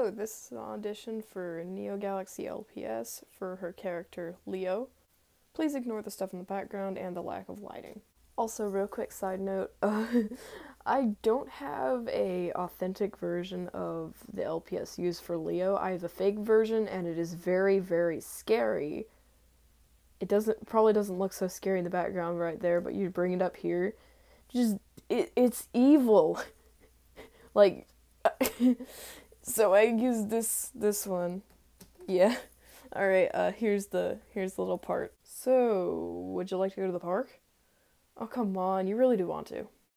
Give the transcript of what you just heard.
Hello, this is an audition for Neo Galaxy LPS for her character Leo. Please ignore the stuff in the background and the lack of lighting. Also, real quick side note, uh, I don't have a authentic version of the LPS used for Leo. I have a fake version and it is very very scary. It doesn't probably doesn't look so scary in the background right there, but you bring it up here, just it it's evil. like so I used this this one. Yeah. All right, uh here's the here's the little part. So, would you like to go to the park? Oh, come on. You really do want to.